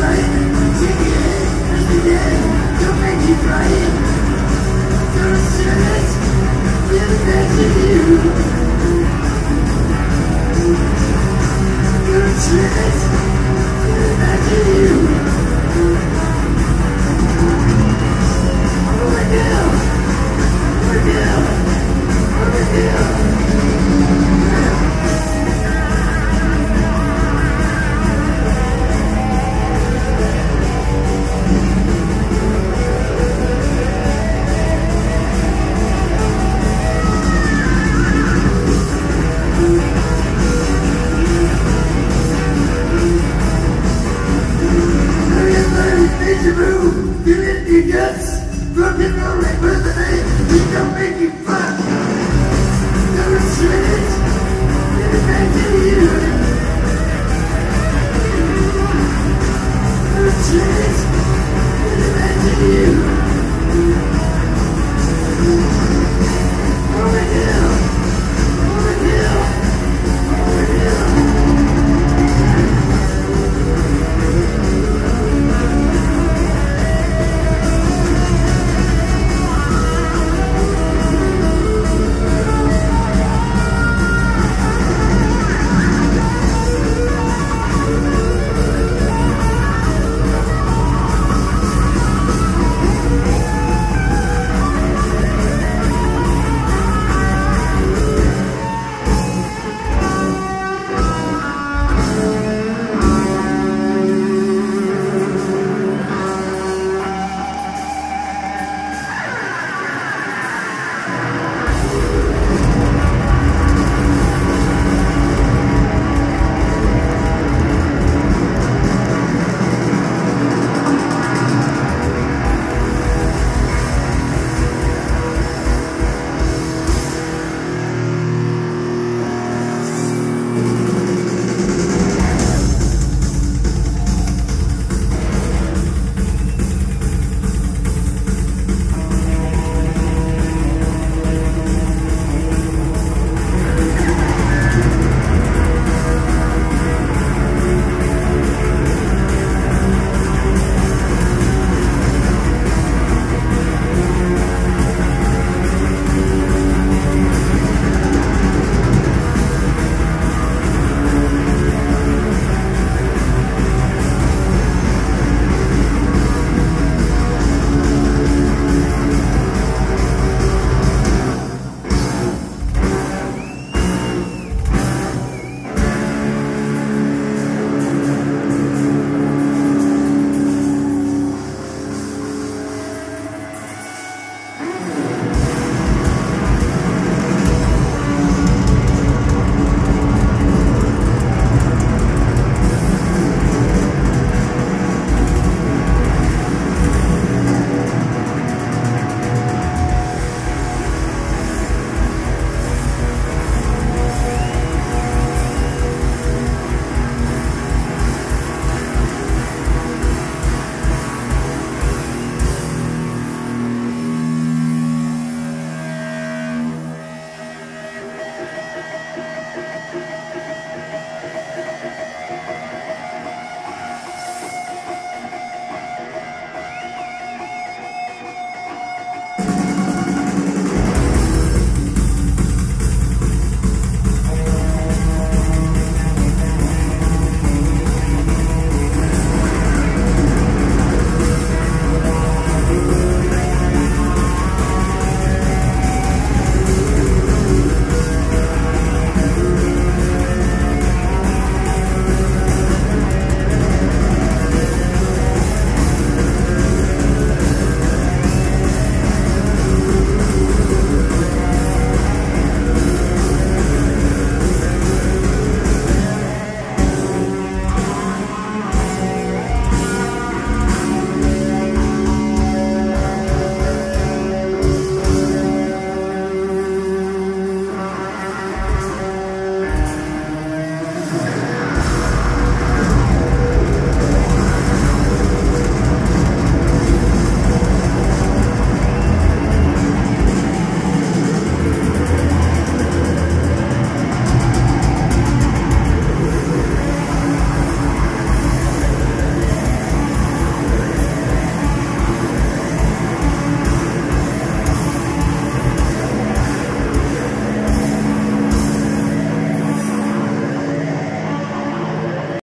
Thank you. The we don't make it